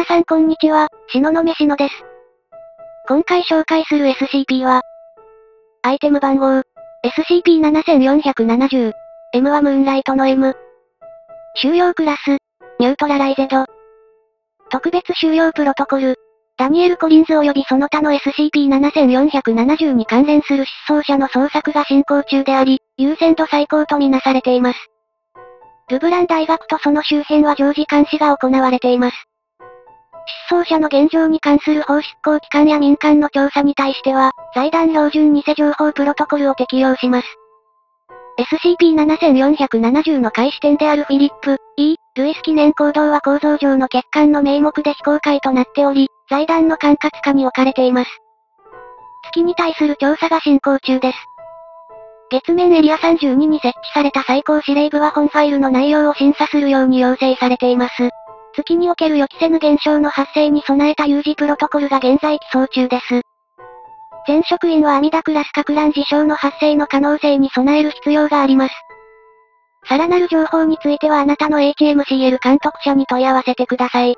皆さんこんにちは、しののめしのです。今回紹介する SCP は、アイテム番号、SCP-7470、M はムーンライトの M。収容クラス、ニュートラライゼド。特別収容プロトコル、ダニエル・コリンズ及びその他の SCP-7470 に関連する失踪者の捜索が進行中であり、優先度最高とみなされています。ルブラン大学とその周辺は常時監視が行われています。失踪者の現状に関する法執行機関や民間の調査に対しては、財団標準偽情報プロトコルを適用します。SCP-7470 の開始点であるフィリップ、E、ルイス記念行動は構造上の欠陥の名目で非公開となっており、財団の管轄下に置かれています。月に対する調査が進行中です。月面エリア32に設置された最高司令部は本ファイルの内容を審査するように要請されています。月における予期せぬ現象の発生に備えた有事プロトコルが現在起草中です。全職員は阿弥陀クラス核乱事象の発生の可能性に備える必要があります。さらなる情報についてはあなたの HMCL 監督者に問い合わせてください。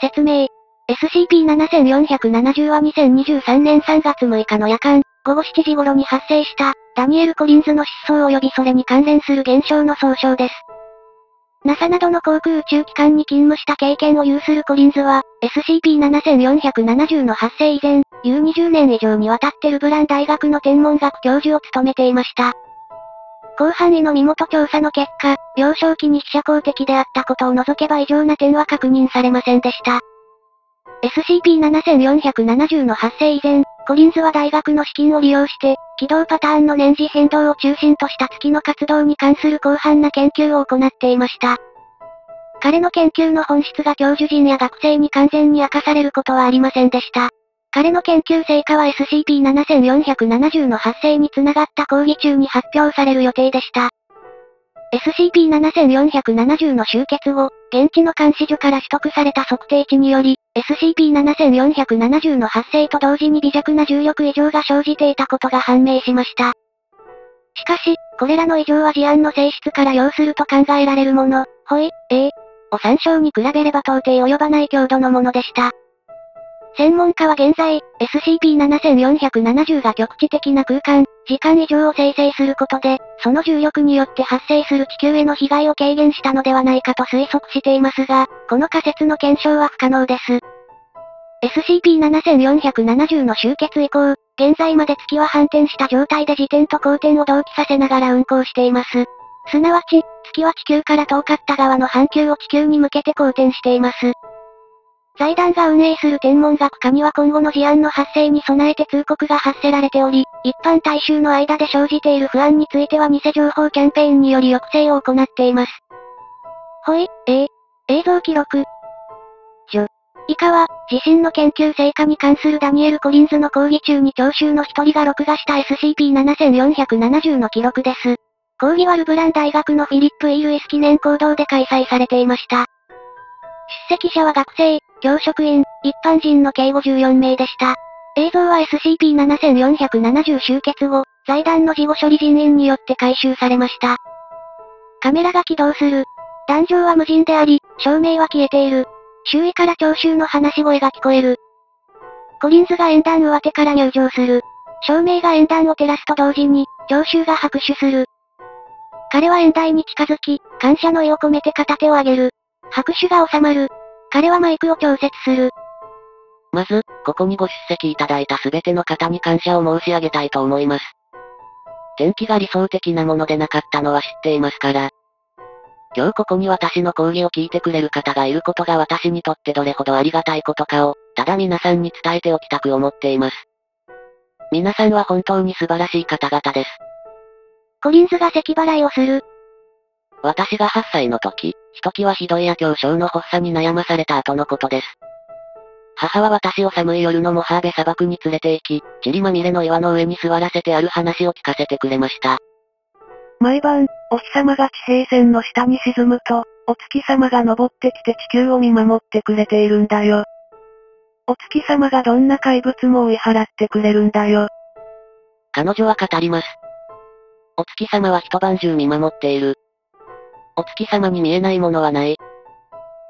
説明。SCP-7470 は2023年3月6日の夜間、午後7時頃に発生した、ダニエル・コリンズの失踪及びそれに関連する現象の総称です。NASA などの航空宇宙機関に勤務した経験を有するコリンズは、SCP-7470 の発生以前、U20 年以上にわたってルブラン大学の天文学教授を務めていました。広範囲の身元調査の結果、幼少期に被写公的であったことを除けば異常な点は確認されませんでした。SCP-7470 の発生以前、コリンズは大学の資金を利用して、軌道パターンの年次変動を中心とした月の活動に関する広範な研究を行っていました。彼の研究の本質が教授陣や学生に完全に明かされることはありませんでした。彼の研究成果は SCP-7470 の発生につながった講義中に発表される予定でした。SCP-7470 の終結後、現地の監視所から取得された測定値により、SCP-7470 の発生と同時に微弱な重力異常が生じていたことが判明しました。しかし、これらの異常は事案の性質から要すると考えられるもの、ホイ、A、を参照に比べれば到底及ばない強度のものでした。専門家は現在、SCP-7470 が局地的な空間、時間以上を生成することで、その重力によって発生する地球への被害を軽減したのではないかと推測していますが、この仮説の検証は不可能です。SCP-7470 の終結以降、現在まで月は反転した状態で自転と公転を同期させながら運行しています。すなわち、月は地球から遠かった側の半球を地球に向けて公転しています。財団が運営する天文学科には今後の事案の発生に備えて通告が発せられており、一般大衆の間で生じている不安については偽情報キャンペーンにより抑制を行っています。ほい、A、映像記録。じゅ。以下は、自身の研究成果に関するダニエル・コリンズの講義中に聴衆の一人が録画した SCP-7470 の記録です。講義はルブラン大学のフィリップ・イールイス記念講堂で開催されていました。出席者は学生、教職員、一般人の計54名でした。映像は SCP-7470 集結後、財団の事後処理人員によって回収されました。カメラが起動する。壇上は無人であり、照明は消えている。周囲から聴衆の話し声が聞こえる。コリンズが演壇上手から入場する。照明が演壇を照らすと同時に、聴衆が拍手する。彼は演台に近づき、感謝の意を込めて片手を上げる。拍手が収まる。彼はマイクを調節する。まず、ここにご出席いただいたすべての方に感謝を申し上げたいと思います。天気が理想的なものでなかったのは知っていますから。今日ここに私の講義を聞いてくれる方がいることが私にとってどれほどありがたいことかを、ただ皆さんに伝えておきたく思っています。皆さんは本当に素晴らしい方々です。コリンズが咳払いをする。私が8歳の時、ひときわひどい野狂症の発作に悩まされた後のことです。母は私を寒い夜のモハーベ砂漠に連れて行き、塵まみれの岩の上に座らせてある話を聞かせてくれました。毎晩、お日様が地平線の下に沈むと、お月様が登ってきて地球を見守ってくれているんだよ。お月様がどんな怪物も追い払ってくれるんだよ。彼女は語ります。お月様は一晩中見守っている。お月様に見えないものはない。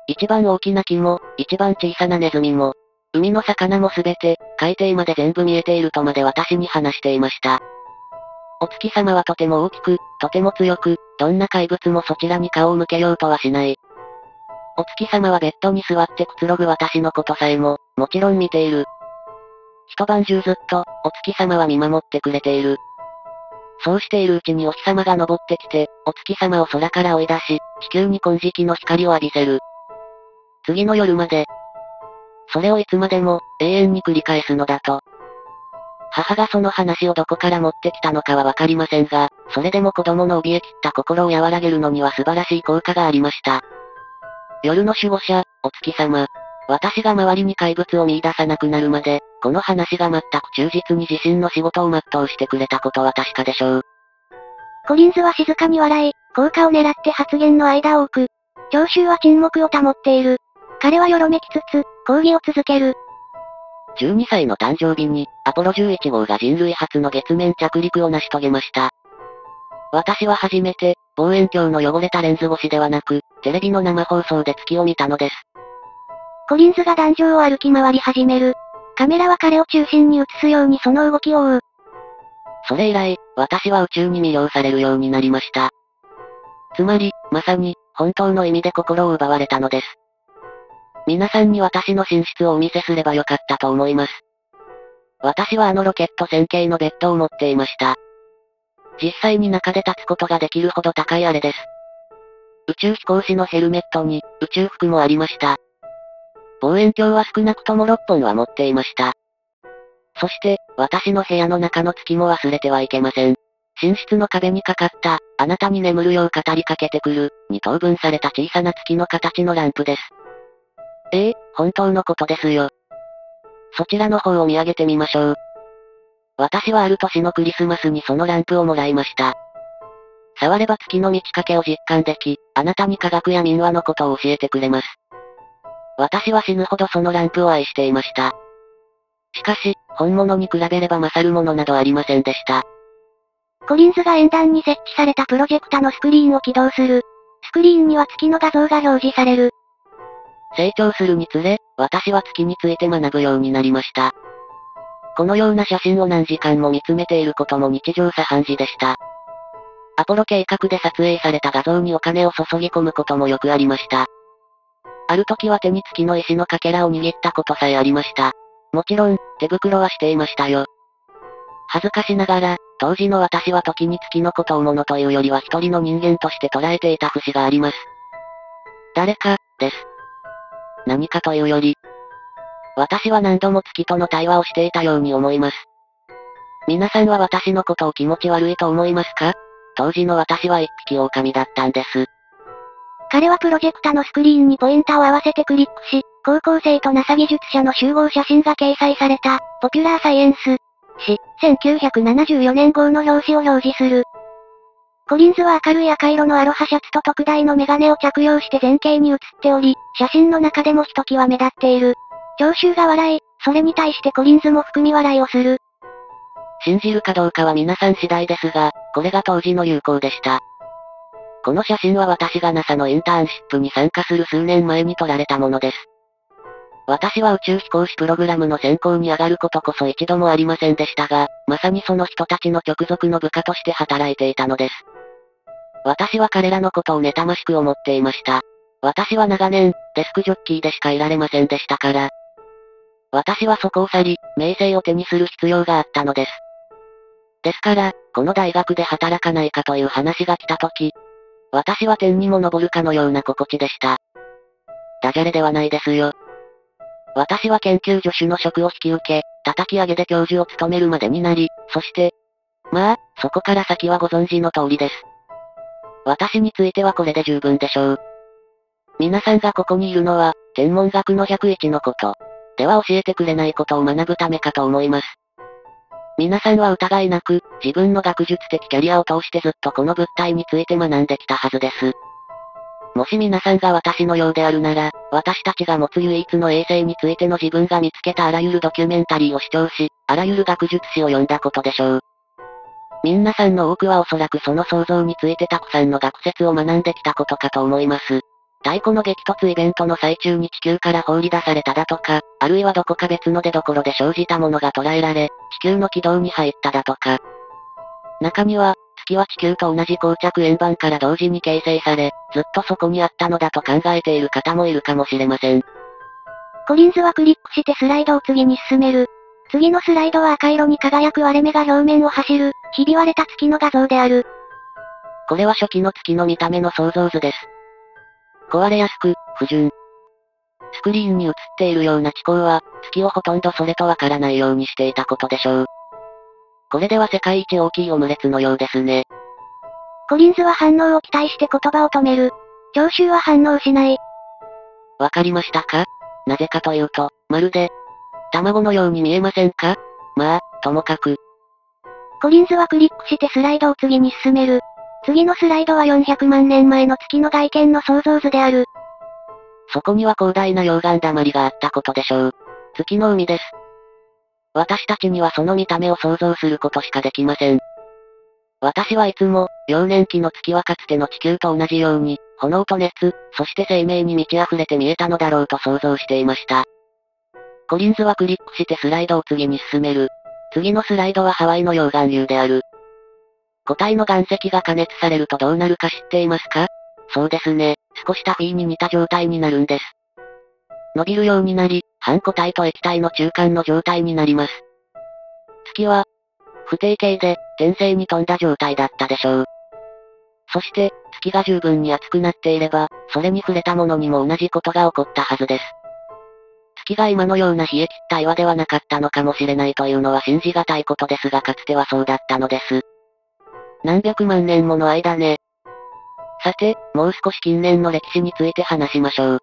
一番大きな木も、一番小さなネズミも、海の魚もすべて、海底まで全部見えているとまで私に話していました。お月様はとても大きく、とても強く、どんな怪物もそちらに顔を向けようとはしない。お月様はベッドに座ってくつろぐ私のことさえも、もちろん見ている。一晩中ずっと、お月様は見守ってくれている。そうしているうちにお日様が昇ってきて、お月様を空から追い出し、地球に金色の光を浴びせる。次の夜まで。それをいつまでも、永遠に繰り返すのだと。母がその話をどこから持ってきたのかはわかりませんが、それでも子供の怯え切った心を和らげるのには素晴らしい効果がありました。夜の守護者、お月様。私が周りに怪物を見出さなくなるまで、この話が全く忠実に自身の仕事を全うしてくれたことは確かでしょう。コリンズは静かに笑い、効果を狙って発言の間を置く。聴衆は沈黙を保っている。彼はよろめきつつ、講義を続ける。12歳の誕生日に、アポロ11号が人類初の月面着陸を成し遂げました。私は初めて、望遠鏡の汚れたレンズ越しではなく、テレビの生放送で月を見たのです。コリンズが壇上を歩き回り始める。カメラは彼を中心に映すようにその動きを追う。それ以来、私は宇宙に魅了されるようになりました。つまり、まさに、本当の意味で心を奪われたのです。皆さんに私の寝室をお見せすればよかったと思います。私はあのロケット線形のベッドを持っていました。実際に中で立つことができるほど高いあれです。宇宙飛行士のヘルメットに、宇宙服もありました。望遠鏡は少なくとも6本は持っていました。そして、私の部屋の中の月も忘れてはいけません。寝室の壁にかかった、あなたに眠るよう語りかけてくる、に等分された小さな月の形のランプです。ええ本当のことですよ。そちらの方を見上げてみましょう。私はある年のクリスマスにそのランプをもらいました。触れば月の満ち欠けを実感でき、あなたに科学や民話のことを教えてくれます。私は死ぬほどそのランプを愛していました。しかし、本物に比べれば勝るものなどありませんでした。コリンズが演壇に設置されたプロジェクタのスクリーンを起動する。スクリーンには月の画像が表示される。成長するにつれ、私は月について学ぶようになりました。このような写真を何時間も見つめていることも日常茶飯事でした。アポロ計画で撮影された画像にお金を注ぎ込むこともよくありました。ある時は手に月の石のかけらを握ったことさえありました。もちろん、手袋はしていましたよ。恥ずかしながら、当時の私は時に月のことを物というよりは一人の人間として捉えていた節があります。誰か、です。何かというより、私は何度も月との対話をしていたように思います。皆さんは私のことを気持ち悪いと思いますか？当時の私は一匹狼だったんです。彼はプロジェクタのスクリーンにポインターを合わせてクリックし、高校生と NASA 技術者の集合写真が掲載された、ポピュラーサイエンス。し、1974年号の表紙を表示する。コリンズは明るい赤色のアロハシャツと特大のメガネを着用して前景に写っており、写真の中でもひときわ目立っている。聴衆が笑い、それに対してコリンズも含み笑いをする。信じるかどうかは皆さん次第ですが、これが当時の流行でした。この写真は私が NASA のインターンシップに参加する数年前に撮られたものです。私は宇宙飛行士プログラムの選考に上がることこそ一度もありませんでしたが、まさにその人たちの直属の部下として働いていたのです。私は彼らのことを妬ましく思っていました。私は長年、デスクジョッキーでしかいられませんでしたから。私はそこを去り、名声を手にする必要があったのです。ですから、この大学で働かないかという話が来た時、私は天にも昇るかのような心地でした。ダジャレではないですよ。私は研究助手の職を引き受け、叩き上げで教授を務めるまでになり、そして、まあ、そこから先はご存知の通りです。私についてはこれで十分でしょう。皆さんがここにいるのは、天文学の101のこと。では教えてくれないことを学ぶためかと思います。皆さんは疑いなく、自分の学術的キャリアを通してずっとこの物体について学んできたはずです。もし皆さんが私のようであるなら、私たちが持つ唯一の衛星についての自分が見つけたあらゆるドキュメンタリーを視聴し、あらゆる学術誌を読んだことでしょう。皆さんの多くはおそらくその想像についてたくさんの学説を学んできたことかと思います。太鼓の激突イベントの最中に地球から放り出されただとか、あるいはどこか別の出所で生じたものが捉えられ、地球の軌道に入っただとか。中には、月は地球と同じ膠着円盤から同時に形成され、ずっとそこにあったのだと考えている方もいるかもしれません。コリンズはクリックしてスライドを次に進める。次のスライドは赤色に輝く割れ目が表面を走る、ひび割れた月の画像である。これは初期の月の見た目の想像図です。壊れやすく、不純。スクリーンに映っているような地層は、月をほとんどそれとわからないようにしていたことでしょう。これでは世界一大きいオムレツのようですね。コリンズは反応を期待して言葉を止める。聴衆は反応しない。わかりましたか？なぜかというと、まるで、卵のように見えませんか？まあ、ともかく。コリンズはクリックしてスライドを次に進める。次のスライドは400万年前の月の外見の想像図である。そこには広大な溶岩溜まりがあったことでしょう。月の海です。私たちにはその見た目を想像することしかできません。私はいつも、幼年期の月はかつての地球と同じように、炎と熱、そして生命に満ち溢れて見えたのだろうと想像していました。コリンズはクリックしてスライドを次に進める。次のスライドはハワイの溶岩流である。固体の岩石が加熱されるとどうなるか知っていますか？そうですね、少しタフィーに似た状態になるんです。伸びるようになり、半固体と液体の中間の状態になります。月は、不定形で、転生に富んだ状態だったでしょう。そして、月が十分に熱くなっていれば、それに触れたものにも同じことが起こったはずです。月が今のような冷え切った岩ではなかったのかもしれないというのは信じがたいことですがかつてはそうだったのです。何百万年もの間ね。さて、もう少し近年の歴史について話しましょう。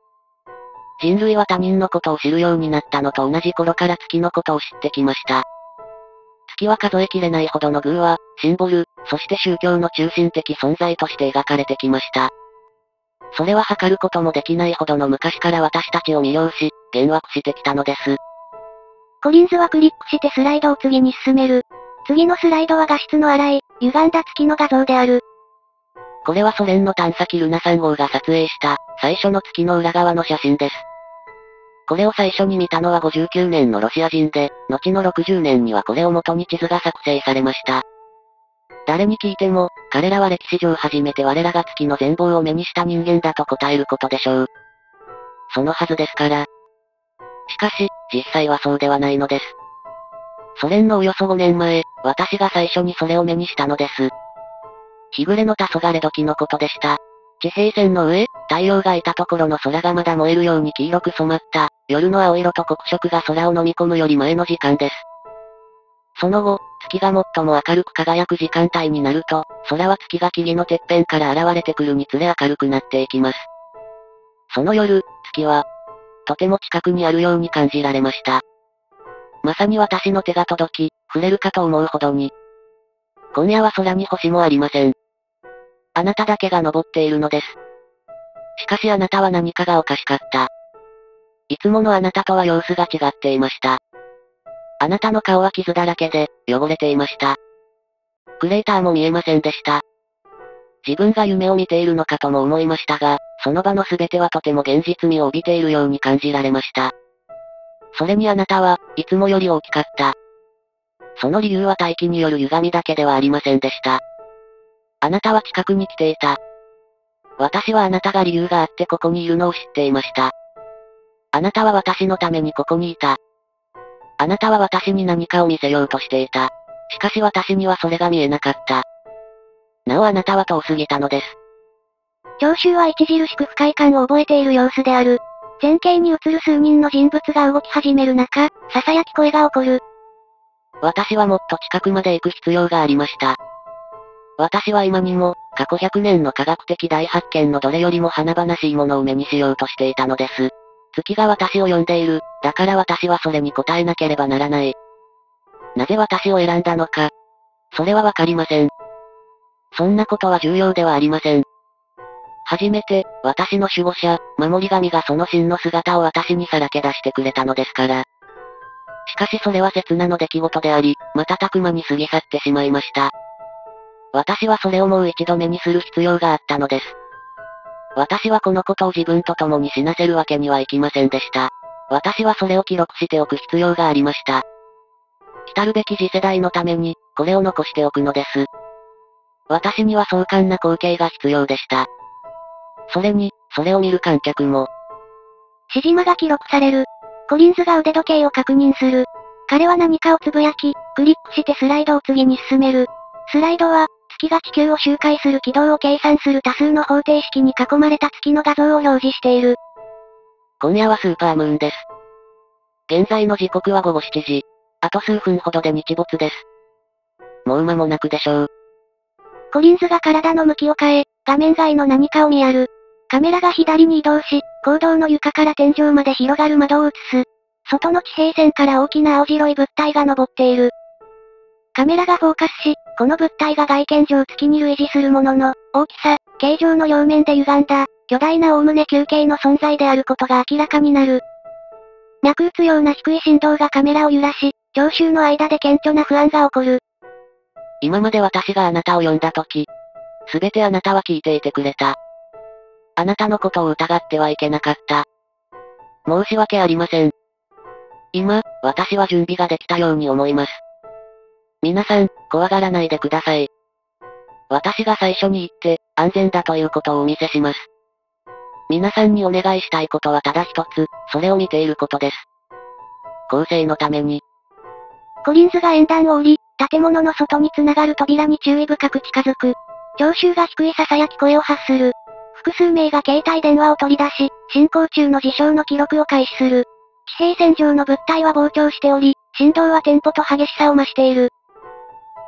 人類は他人のことを知るようになったのと同じ頃から月のことを知ってきました。月は数えきれないほどの偶話、シンボル、そして宗教の中心的存在として描かれてきました。それは測ることもできないほどの昔から私たちを魅了し、幻惑してきたのです。コリンズはクリックしてスライドを次に進める。次のスライドは画質の荒い、歪んだ月の画像である。これはソ連の探査機ルナ3号が撮影した、最初の月の裏側の写真です。これを最初に見たのは59年のロシア人で、後の60年にはこれを元に地図が作成されました。誰に聞いても、彼らは歴史上初めて我らが月の全貌を目にした人間だと答えることでしょう。そのはずですから。しかし、実際はそうではないのです。ソ連のおよそ5年前、私が最初にそれを目にしたのです。日暮れの黄昏時のことでした。地平線の上、太陽がいたところの空がまだ燃えるように黄色く染まった、夜の青色と黒色が空を飲み込むより前の時間です。その後、月が最も明るく輝く時間帯になると、空は月が霧のてっぺんから現れてくるにつれ明るくなっていきます。その夜、月は、とても近くにあるように感じられました。まさに私の手が届き、触れるかと思うほどに。今夜は空に星もありません。あなただけが登っているのです。しかしあなたは何かがおかしかった。いつものあなたとは様子が違っていました。あなたの顔は傷だらけで、汚れていました。クレーターも見えませんでした。自分が夢を見ているのかとも思いましたが、その場の全てはとても現実味を帯びているように感じられました。それにあなたは、いつもより大きかった。その理由は大気による歪みだけではありませんでした。あなたは近くに来ていた。私はあなたが理由があってここにいるのを知っていました。あなたは私のためにここにいた。あなたは私に何かを見せようとしていた。しかし私にはそれが見えなかった。なおあなたは遠すぎたのです。聴衆は著しく不快感を覚えている様子である。前景に映る数人の人物が動き始める中、囁き声が起こる。私はもっと近くまで行く必要がありました。私は今にも、過去100年の科学的大発見のどれよりも華々しいものを目にしようとしていたのです。月が私を呼んでいる。だから私はそれに応えなければならない。なぜ私を選んだのか。それはわかりません。そんなことは重要ではありません。初めて、私の守護者、守り神がその真の姿を私にさらけ出してくれたのですから。しかしそれは刹那の出来事であり、瞬く間に過ぎ去ってしまいました。私はそれをもう一度目にする必要があったのです。私はこのことを自分と共に死なせるわけにはいきませんでした。私はそれを記録しておく必要がありました。来るべき次世代のために、これを残しておくのです。私には壮観な光景が必要でした。それに、それを見る観客も。指示間が記録される。コリンズが腕時計を確認する。彼は何かをつぶやき、クリックしてスライドを次に進める。スライドは、月が地球を周回する軌道を計算する多数の方程式に囲まれた月の画像を表示している。今夜はスーパームーンです。現在の時刻は午後7時。あと数分ほどで日没です。もう間もなくでしょう。コリンズが体の向きを変え、画面外の何かを見やる。カメラが左に移動し、行動の床から天井まで広がる窓を映す。外の地平線から大きな青白い物体が昇っている。カメラがフォーカスし、この物体が外見上月に類似するものの、大きさ、形状の両面で歪んだ、巨大な概ね球形の存在であることが明らかになる。脈打つような低い振動がカメラを揺らし、聴衆の間で顕著な不安が起こる。今まで私があなたを呼んだ時、すべてあなたは聞いていてくれた。あなたのことを疑ってはいけなかった。申し訳ありません。今、私は準備ができたように思います。皆さん、怖がらないでください。私が最初に言って、安全だということをお見せします。皆さんにお願いしたいことはただ一つ、それを見ていることです。構成のために。コリンズが演壇を降り、建物の外に繋がる扉に注意深く近づく。聴衆が低い囁き声を発する。複数名が携帯電話を取り出し、進行中の事象の記録を開始する。地平線上の物体は膨張しており、振動はテンポと激しさを増している。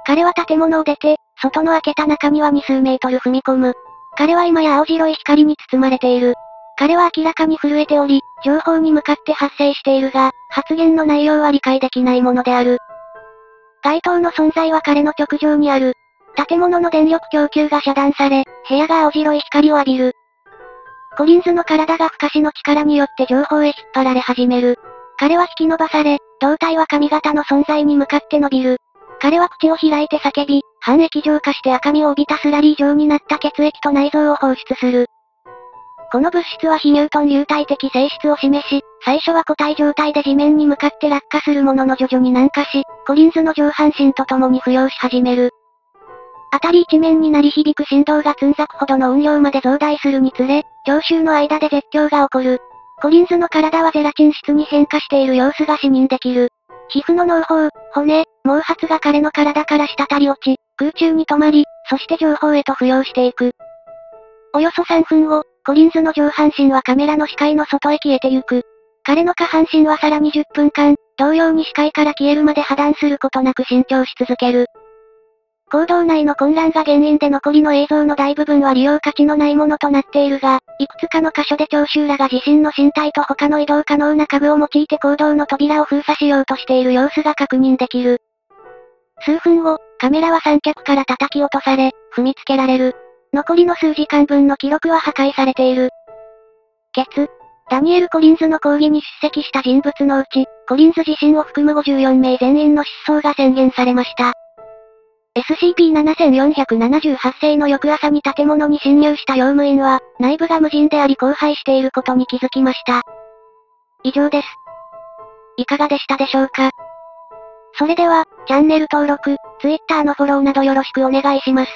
彼は建物を出て、外の開けた中には二数メートル踏み込む。彼は今や青白い光に包まれている。彼は明らかに震えており、情報に向かって発生しているが、発言の内容は理解できないものである。街灯の存在は彼の直上にある。建物の電力供給が遮断され、部屋が青白い光を浴びる。コリンズの体が不可視の力によって情報へ引っ張られ始める。彼は引き伸ばされ、胴体は髪型の存在に向かって伸びる。彼は口を開いて叫び、半液状化して赤みを帯びたスラリー状になった血液と内臓を放出する。この物質は非ニュートン流体的性質を示し、最初は固体状態で地面に向かって落下するものの徐々に軟化し、コリンズの上半身と共に浮揚し始める。辺り一面に鳴り響く振動がつんざくほどの運量まで増大するにつれ、聴衆の間で絶叫が起こる。コリンズの体はゼラチン質に変化している様子が視認できる。皮膚の脳胞、骨、毛髪が彼の体から滴り落ち、空中に止まり、そして情報へと浮揚していく。およそ3分後、コリンズの上半身はカメラの視界の外へ消えてゆく。彼の下半身はさらに10分間、同様に視界から消えるまで破断することなく伸長し続ける。行動内の混乱が原因で残りの映像の大部分は利用価値のないものとなっているが、いくつかの箇所で聴衆らが自身の身体と他の移動可能な家具を用いて行動の扉を封鎖しようとしている様子が確認できる。数分後、カメラは三脚から叩き落とされ、踏みつけられる。残りの数時間分の記録は破壊されている。ケツ。ダニエル・コリンズの講義に出席した人物のうち、コリンズ自身を含む54名全員の失踪が宣言されました。SCP-7478 世の翌朝に建物に侵入した用務員は、内部が無人であり荒廃していることに気づきました。以上です。いかがでしたでしょうか？それでは、チャンネル登録、Twitter のフォローなどよろしくお願いします。